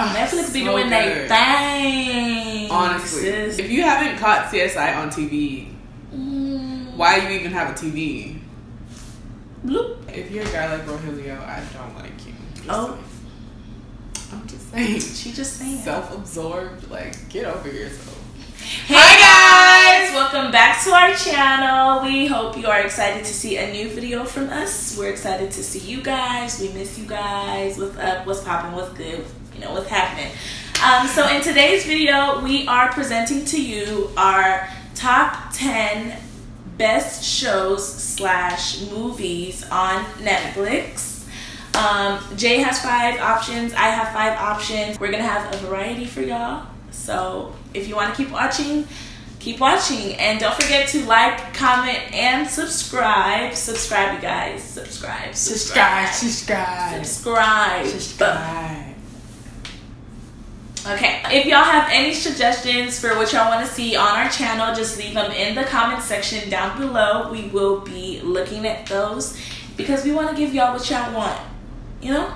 Oh, Netflix be so doing their thing. Honestly, sis. if you haven't caught CSI on TV, Mm, why you even have a TV? bloop. If you're a guy like Rogelio, I don't like you. Just Oh. saying. I'm just saying. She just saying. Self-absorbed, like get over yourself. Hey Hi, guys! Welcome back to our channel. We hope you are excited to see a new video from us. We're excited to see you guys. We miss you guys. What's up? What's popping? What's good? You know, what's happening? Um, so in today's video, we are presenting to you our top 10 best shows slash movies on Netflix. Um, Jai has five options. I have five options. We're gonna have a variety for y'all. So if you want to keep watching, keep watching, and don't forget to like, comment, and subscribe. Subscribe, you guys. Subscribe. Subscribe. subscribe, Subscribe. subscribe. Okay. If y'all have any suggestions for what y'all want to see on our channel, just leave them in the comment section down below. We will be looking at those because we want to give y'all what y'all want. You know?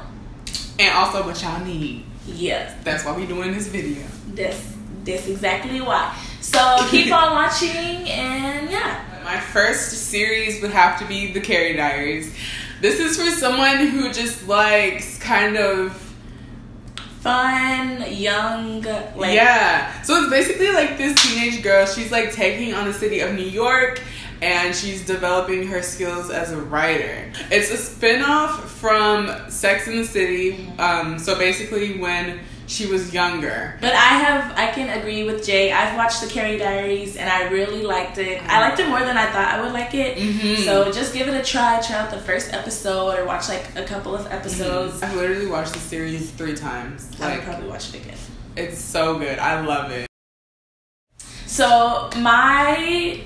And also what y'all need. Yes. That's why we're doing this video. That's that's exactly why. So keep on watching and yeah. My first series would have to be The Carrie Diaries. This is for someone who just likes kind of Fun, young, like yeah. So it's basically like this teenage girl. She's like taking on the city of New York and she's developing her skills as a writer. It's a spin-off from Sex in the City. Um, so basically when she was younger. But I have, I can agree with Jai. I've watched the Carrie Diaries and I really liked it. I liked it more than I thought I would like it. Mhm. So just give it a try. Try out the first episode or watch like a couple of episodes. I've literally watched the series three times. I would probably watch it again. it's so good. I love it. So my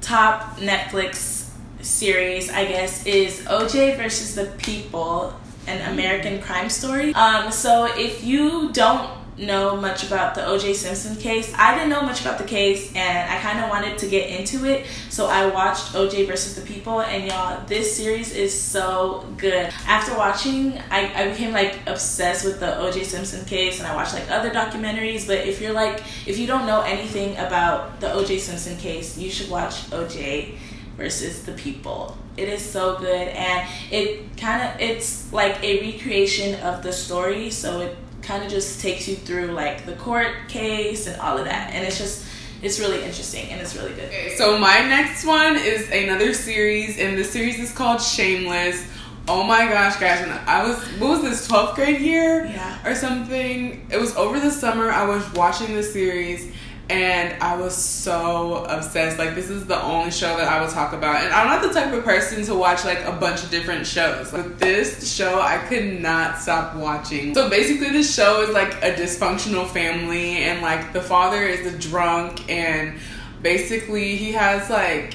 top Netflix series, I guess, is OJ versus the People, an American crime story. Um, so if you don't know much about the OJ Simpson case, I didn't know much about the case, and I kind of wanted to get into it. So I watched OJ versus the People, and y'all, this series is so good. After watching, I, I became like obsessed with the OJ Simpson case, and I watched like other documentaries. But if you're like, if you don't know anything about the OJ Simpson case, you should watch OJ versus the People. It is so good, and it kind of it's like a recreation of the story. So it kind of just takes you through like the court case and all of that, and it's just it's really interesting and it's really good. Okay, so my next one is another series, and the series is called Shameless. Oh my gosh, guys! When I was, what was this, twelfth grade year Yeah. or something? It was over the summer. I was watching the series, and I was so obsessed. Like this is the only show that I will talk about, and I'm not the type of person to watch like a bunch of different shows. But this show, I could not stop watching. So basically, this show is like a dysfunctional family, and like the father is a drunk, and basically he has like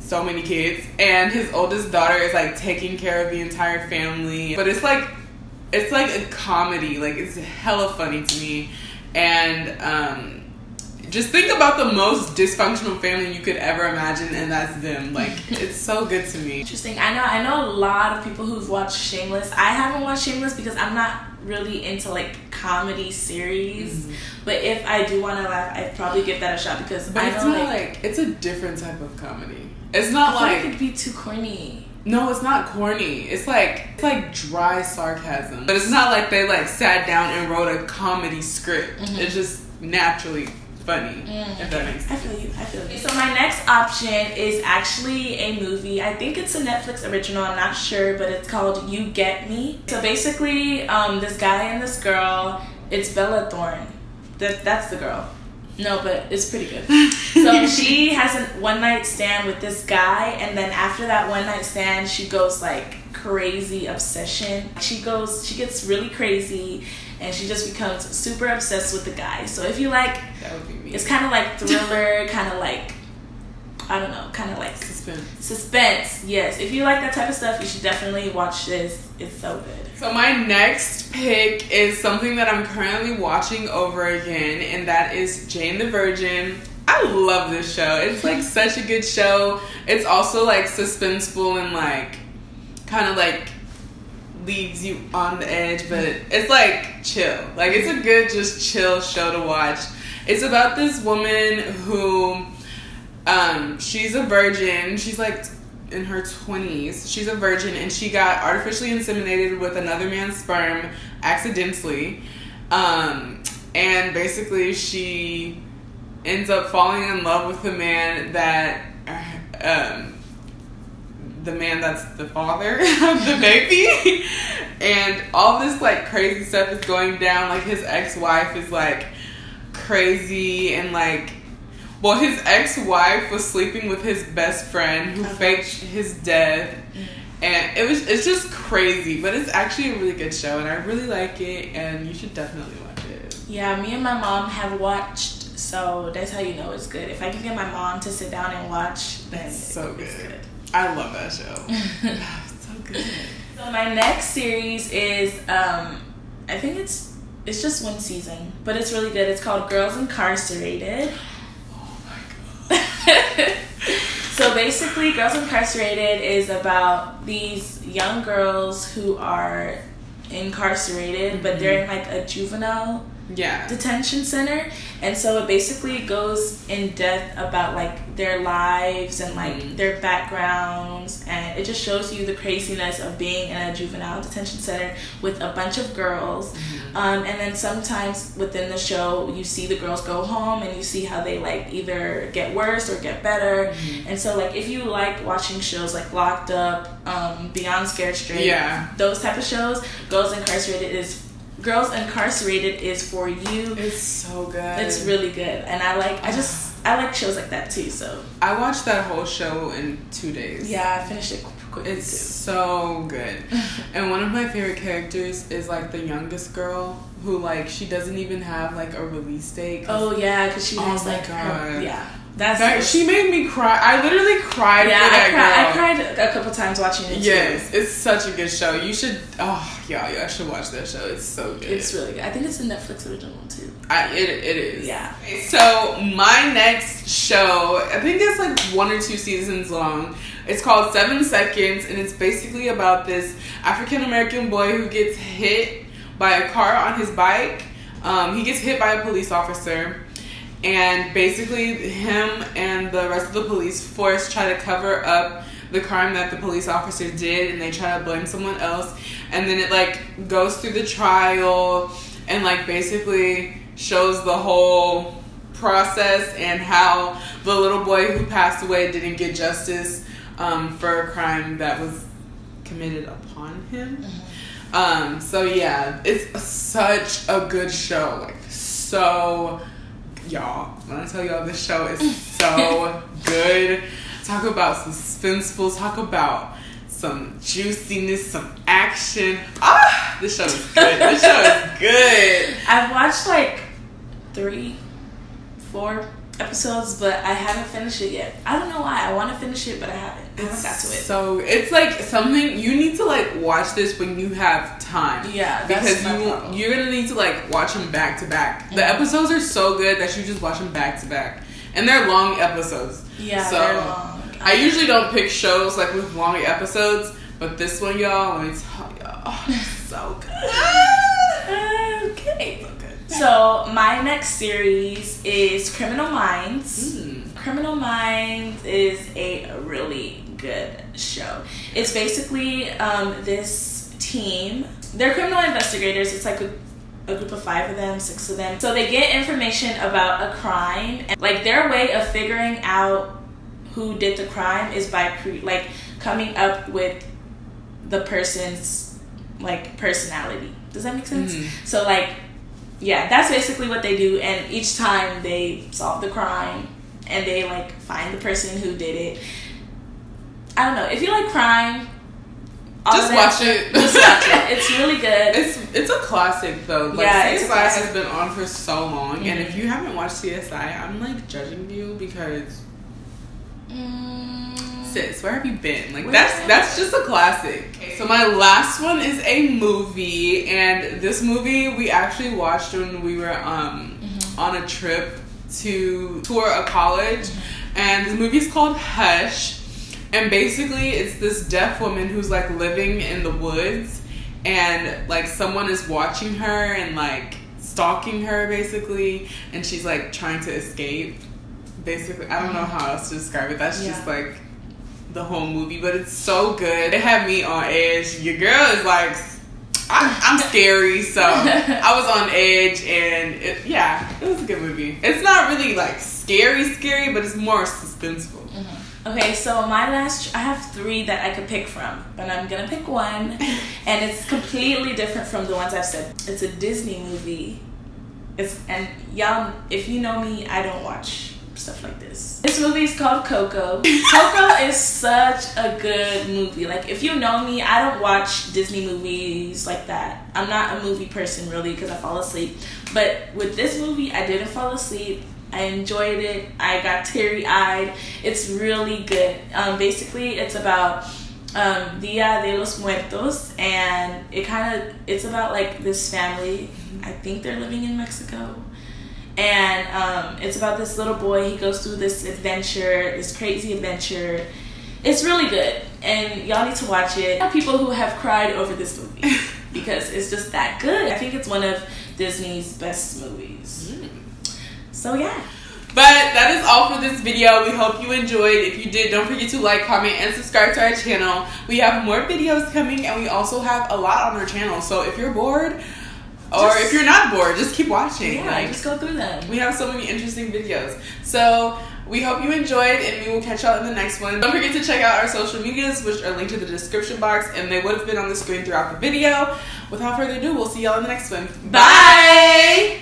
so many kids. And his oldest daughter is like taking care of the entire family. But it's like it's like a comedy. Like it's hella funny to me. And um just think about the most dysfunctional family you could ever imagine and that's them like it's so good to me Interesting. I know. I know a lot of people who've watched Shameless. I haven't watched Shameless because I'm not really into like comedy series. But if I do want to laugh, I'd probably give that a shot because but I it's know not like, like it's a different type of comedy it's not like like it could be too corny. No, it's not corny. It's like it's like dry sarcasm. But it's not like they like sat down and wrote a comedy script. Mhm. It's just naturally funny. Mm. If that makes sense. I feel you. I feel you. So my next option is actually a movie. I think it's a Netflix original. I'm not sure, but it's called You Get Me. So basically, um, this guy and this girl. It's Bella Thorne. That that's the girl. No, but it's pretty good. So she has a one night stand with this guy, and then after that one night stand, she goes like crazy obsession. She goes, she gets really crazy, and she just becomes super obsessed with the guy. So if you like That would be me. it's kind of like thriller, kind of like I don't know, kind of like suspense. suspense. Yes, if you like that type of stuff, you should definitely watch this. It's so good. So my next pick is something that I'm currently watching over again, and that is Jane the Virgin. I love this show. It's like such a good show. It's also like suspenseful and like kind of like leaves you on the edge, but it's like chill. Like it's a good, just chill show to watch. It's about this woman who, um, she's a virgin. She's like in her 20s. She's a virgin and she got artificially inseminated with another man's sperm accidentally. Um, and basically, she ends up falling in love with the man that. Um, the man that's the father of the baby and all this like crazy stuff is going down like his ex-wife is like crazy and like well his ex-wife was sleeping with his best friend who faked his death and it was it's just crazy but it's actually a really good show and i really like it and you should definitely watch it Yeah, me and my mom have watched, so that's how you know it's good. If I can get my mom to sit down and watch, then It's so it's good. i love that show so good So my next series is, um, I think it's it's just one season, but it's really good. It's called Girls Incarcerated. So basically, Girls Incarcerated is about these young girls who are incarcerated, but they're mm-hmm. in like a juvenile yeah. detention center. And so it basically goes in depth about like their lives and like Mhm. their backgrounds. And it just shows you the craziness of being in a juvenile detention center with a bunch of girls. Um, and then sometimes within the show you see the girls go home and you see how they like either get worse or get better. And so like if you like watching shows like locked up um, beyond scared straight Yeah. those type of shows girls incarcerated is girls incarcerated is for you it's so good it's really good and i like i just i like shows like that too so I watched that whole show in two days. yeah i finished it quickly It's too so good. and one of my favorite characters is like the youngest girl who like she doesn't even have like a release date. oh yeah because she Oh has like her, God. yeah that's that, she made me cry. I literally cried yeah for I, cried, I cried a couple times watching it Yes, too. it's such a good show. You should. Oh, yeah, yeah, I should watch that show. It's so good. it's really good i think it's a netflix original too I, it, it is. Yeah. So my next show, I think it's like one or two seasons long. It's called Seven Seconds, and it's basically about this African American boy who gets hit by a car on his bike. Um, he gets hit by a police officer, and basically him and the rest of the police force try to cover up the crime that the police officer did, and they try to blame someone else. And then it like goes through the trial, and like basically shows the whole process and how the little boy who passed away didn't get justice um, for a crime that was committed upon him. Um, so yeah, it's such a good show. Like so, y'all. When I tell y'all this show is so good. Talk about suspenseful. Talk about some juiciness, some action. Ah, this show is good. This show is good. i've watched like three four episodes but i haven't finished it yet i don't know why i want to finish it but i haven't i haven't got to it So it's like something you need to like watch this when you have time. Yeah, that's because you you're gonna need to like watch them back to back. The Mhm. episodes are so good that you just watch them back to back, and they're long episodes. yeah so they're long I usually don't pick shows like with long episodes, but this one, y'all, let me tell y'all, it's so good. So my next series is Criminal Minds. Mm. Criminal Minds is a really good show. It's basically um, this team. They're criminal investigators. It's like a, a group of five of them, six of them. So they get information about a crime. And, like their way of figuring out who did the crime is by cre- like coming up with the person's like personality. Does that make sense? Mhm. So like yeah, that's basically what they do and each time they solve the crime and they like find the person who did it. I don't know. If you like crime, Just watch it. Just watch it. It's really good. It's it's a classic though. Like Yeah, CSI has been on for so long, and Mhm. if you haven't watched CSI, I'm like judging you because Mm, sis, where have you been? Like Where that's that's just a classic. So my last one is a movie, and this movie we actually watched when we were um Mm-hmm. on a trip to tour a college, and the movie is called Hush, and basically it's this deaf woman who's like living in the woods, and like someone is watching her and like stalking her basically, and she's like trying to escape. Basically, I don't know how else to describe it. That's just like the whole movie, but it's so good. It had me on edge. Your girl is like, I, I'm scary, so I was on edge, and it, yeah, it was a good movie. It's not really like scary, scary, but it's more suspenseful. Mm-hmm. Okay, so my last, I have three that I could pick from, but I'm gonna pick one, and it's completely different from the ones I've said. It's a Disney movie. It's and y'all, if you know me, I don't watch stuff like this. This movie is called Coco. Coco is such a good movie. Like if you know me, I don't watch Disney movies like that. I'm not a movie person really because I fall asleep. But with this movie, I didn't fall asleep. I enjoyed it. I got teary eyed. It's really good. Um, basically, it's about um, Dia de los Muertos, and it kind of it's about like this family. I think they're living in Mexico, and um, it's about this little boy. He goes through this adventure, this crazy adventure. It's really good, and y'all need to watch it. People who have cried over this movie because it's just that good. I think it's one of Disney's best movies. So yeah. But that is all for this video. We hope you enjoyed. If you did, don't forget to like, comment, and subscribe to our channel. We have more videos coming, and we also have a lot on our channel. So if you're bored, or Just- if you're not bored, just keep watching. Yeah, Like, just go through them. we have so many interesting videos. So we hope you enjoyed, and we will catch y'all in the next one. Don't forget to check out our social medias, which are linked in the description box, and they would have been on the screen throughout the video. Without further ado, we'll see y'all in the next one. Bye.